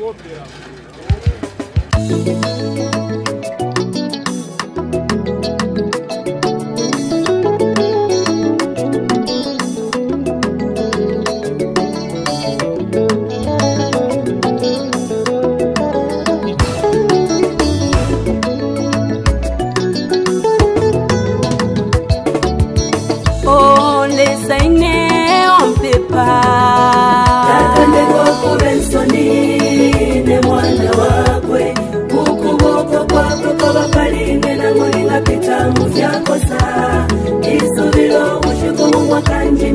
Вот я.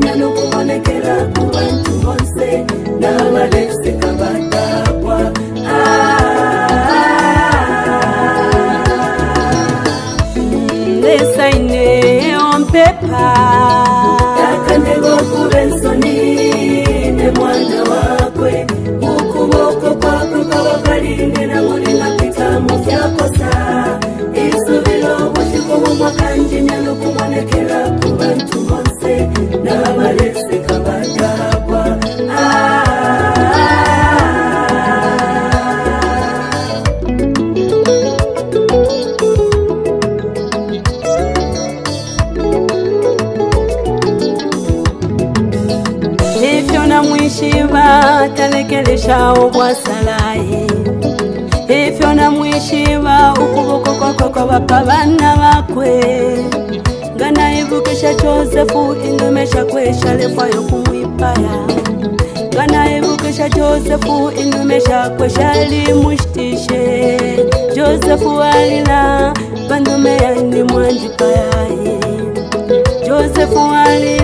nanokubonekela kubantu bonse nabalesika batakwa ndesaine ompepa ah, ah, ah, ah. atalekeleshawo bwasalayi ifyo namwishiva ukuboko kwakwe kwavapa vana vakwe nga naivukisha josefu inumesha kweshalefwayo kumwipaya nga naivukisha josefu inumesha kweshali mushitishe josefu walila vanumeyani mwanjipayaye josefu walila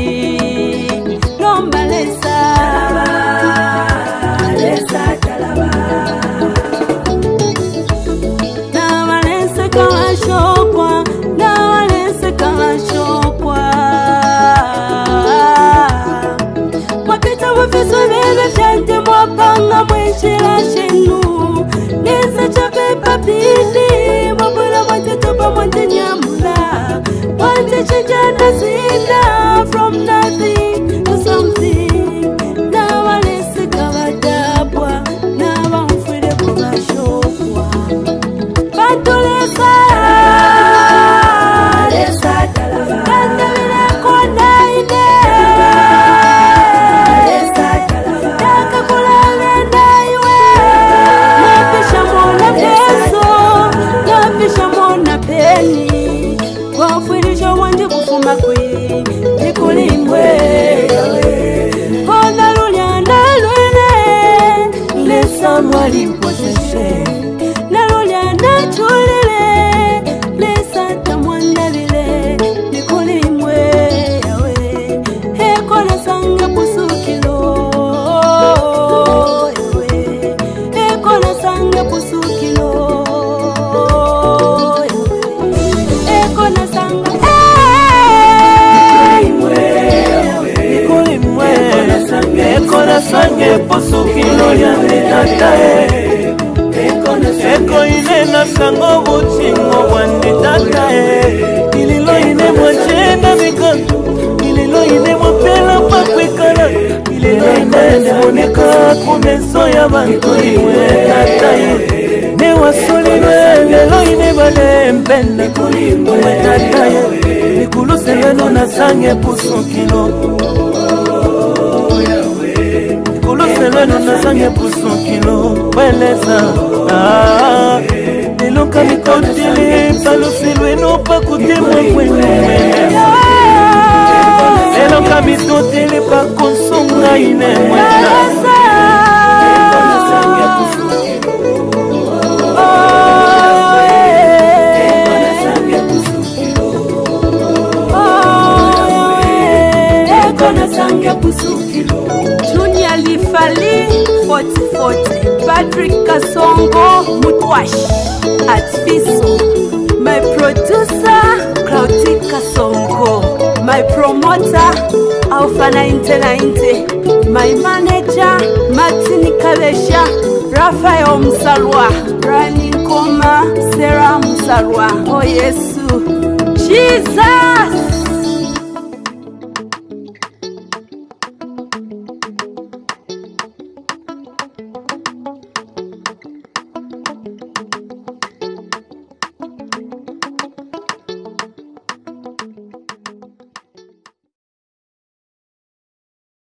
mwalimu ne wasolime leloi ne bale mpene tata ye likulu sengeno na sange pusu kilo likulu sengeno na sange pusu kilo welesa liluka mikotili palusilwinu pakutimwe mwimwe eloka mitutili paku Patrick Kasongo Mutwash at FISO. My producer, Claudine Kasongo. My promoter, Alpha 990. My manager, Martin Kalesha. Rafael Msalwa. running Koma, Sarah Msalwa. Oh, Yesu. Jesus!